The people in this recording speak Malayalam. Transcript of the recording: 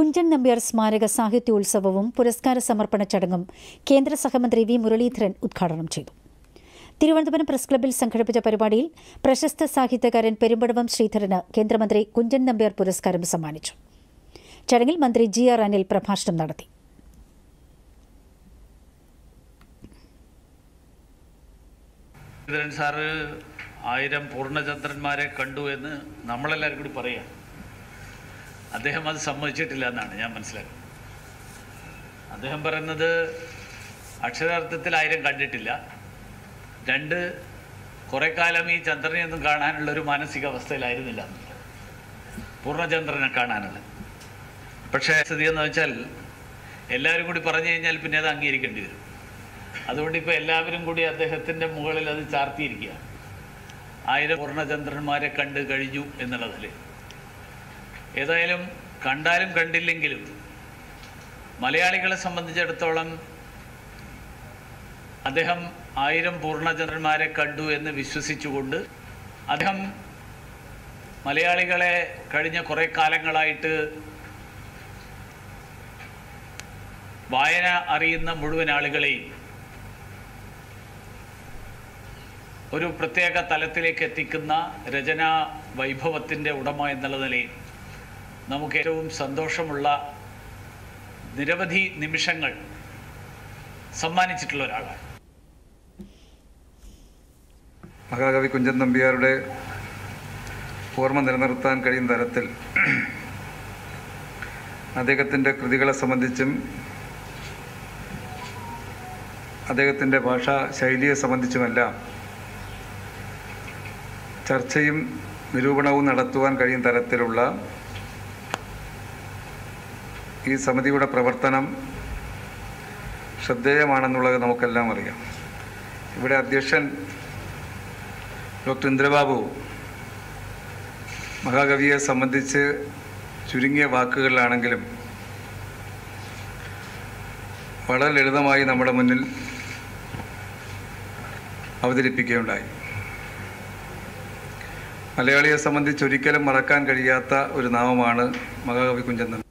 കുഞ്ചൻ നമ്പ്യാർ സ്മാരക സാഹിത്യോത്സവവും പുരസ്കാര സമർപ്പണ ചടങ്ങും കേന്ദ്ര സഹമന്ത്രി വി മുരളീധരൻ ഉദ്ഘാടനം ചെയ്തു. തിരുവനന്തപുരം പ്രസ് ക്ലബ്ബിൽ സംഘടിപ്പിച്ച പരിപാടിയിൽ പ്രശസ്ത സാഹിത്യകാരൻ പെരുമ്പടവം ശ്രീധരന് കേന്ദ്രമന്ത്രി കുഞ്ചൻ നമ്പ്യാർ പുരസ്കാരം സമ്മാനിച്ചു. ചടങ്ങിൽ മന്ത്രി ജി ആർ അനിൽ പ്രഭാഷണം നടത്തി. ആയിരം പൂർണചന്ദ്രന്മാരെ കണ്ടു എന്ന് നമ്മളെല്ലാവരും കൂടി പറയാം. അദ്ദേഹം അത് സമ്മതിച്ചിട്ടില്ല എന്നാണ് ഞാൻ മനസ്സിലാക്കുന്നത്. അദ്ദേഹം പറയുന്നത് അക്ഷരാർത്ഥത്തിൽ ആയിരം കണ്ടിട്ടില്ല. രണ്ട് കുറേ കാലം ഈ ചന്ദ്രനെയൊന്നും കാണാനുള്ള ഒരു മാനസികാവസ്ഥയിലായിരുന്നില്ല പൂർണചന്ദ്രനെ കാണാനുള്ള. പക്ഷേ സ്ഥിതി എന്ന് വെച്ചാൽ എല്ലാവരും കൂടി പറഞ്ഞു കഴിഞ്ഞാൽ പിന്നെ അത് അംഗീകരിക്കേണ്ടി വരും. അതുകൊണ്ട് ഇപ്പോൾ എല്ലാവരും കൂടി അദ്ദേഹത്തിന്റെ മുകളിൽ അത് ചാർത്തിയിരിക്കുക ആയിരം പൂർണചന്ദ്രന്മാരെ കണ്ട് കഴിഞ്ഞു എന്നുള്ളതിൽ ഏതായാലും കണ്ടാലും കണ്ടില്ലെങ്കിലും മലയാളികളെ സംബന്ധിച്ചിടത്തോളം അദ്ദേഹം ആയിരം പൂർണചന്ദ്രന്മാരെ കണ്ടു എന്ന് വിശ്വസിച്ചുകൊണ്ട് അദ്ദേഹം മലയാളികളെ കഴിഞ്ഞ കുറേ കാലങ്ങളായിട്ട് വായന അറിയുന്ന മുഴുവൻ ആളുകളെയും ഒരു പ്രത്യേക തലത്തിലേക്ക് എത്തിക്കുന്ന രചനാ വൈഭവത്തിന്റെ ഉടമ എന്നുള്ള നിലയിൽ നമുക്ക് ഏറ്റവും സന്തോഷമുള്ള നിരവധി നിമിഷങ്ങൾ സമ്മാനിച്ചിട്ടുള്ള ഒരാളാണ്. മഹാകവി കുഞ്ചൻ നമ്പ്യാരുടെ ഓർമ്മ നിലനിർത്താൻ കഴിയുന്ന തരത്തിൽ അദ്ദേഹത്തിന്റെ കൃതികളെ സംബന്ധിച്ചും അദ്ദേഹത്തിന്റെ ഭാഷാ ശൈലിയെ സംബന്ധിച്ചുമെല്ലാം ചർച്ചയും നിരൂപണവും നടത്തുവാൻ കഴിയുന്ന തരത്തിലുള്ള ഈ സമിതിയുടെ പ്രവർത്തനം ശ്രദ്ധേയമാണെന്നുള്ളത് നമുക്കെല്ലാം അറിയാം. ഇവിടെ അധ്യക്ഷൻ ഡോക്ടർ ഇന്ദ്രബാബു മഹാകവിയെ സംബന്ധിച്ച് ചുരുങ്ങിയ വാക്കുകളിലാണെങ്കിലും വളരെ ലളിതമായി നമ്മുടെ മുന്നിൽ അവതരിപ്പിക്കുകയുണ്ടായി. മലയാളിയെ സംബന്ധിച്ച് ഒരിക്കലും മറക്കാൻ കഴിയാത്ത ഒരു നാമമാണ് മഹാകവി കുഞ്ചൻ